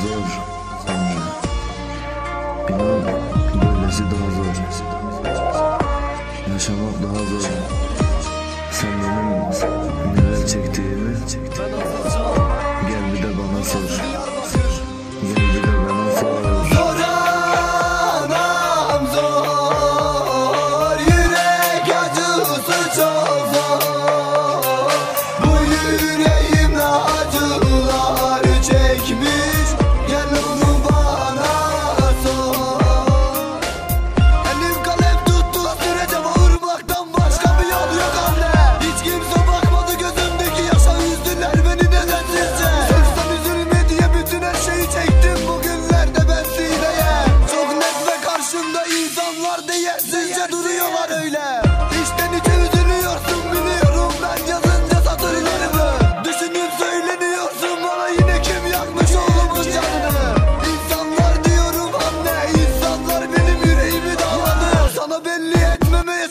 zor ama inan böylesi daha zor. Yaşamak daha zor. Sen benim neler çektiğimi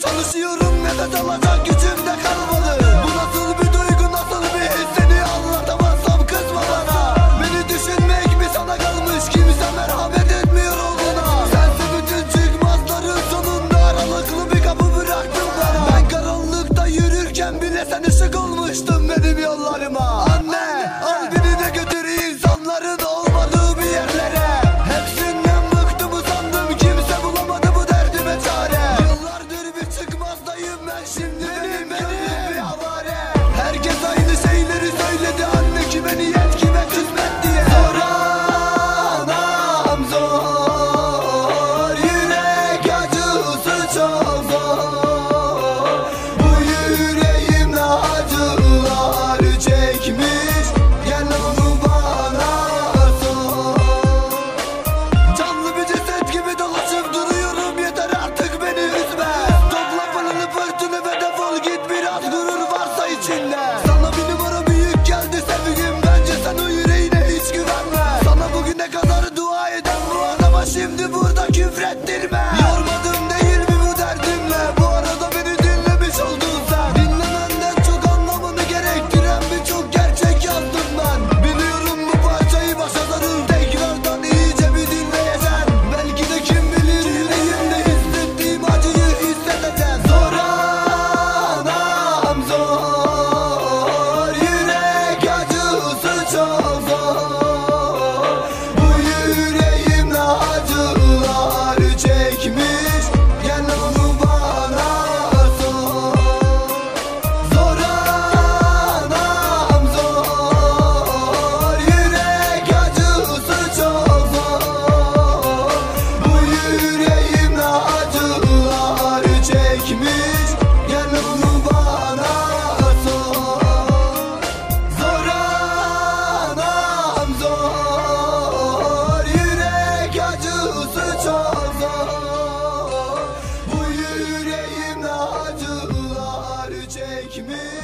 çalışıyorum nefes alacak gücümde kalmadı. Bu nasıl bir duygu nasıl bir his seni anlatamazsam kızma bana. Beni düşünmek mi sana kalmış kimse merhamet etmiyor olduğuna. Sense bütün çıkmazların sonunda aralıklı bir kapı bıraktın bana. Ben karanlıkta yürürken bile sen ışık olmuştun benim yollarıma. Anne al bir Yeah. Şimdi burada küfrettirme. Kimi